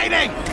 fighting!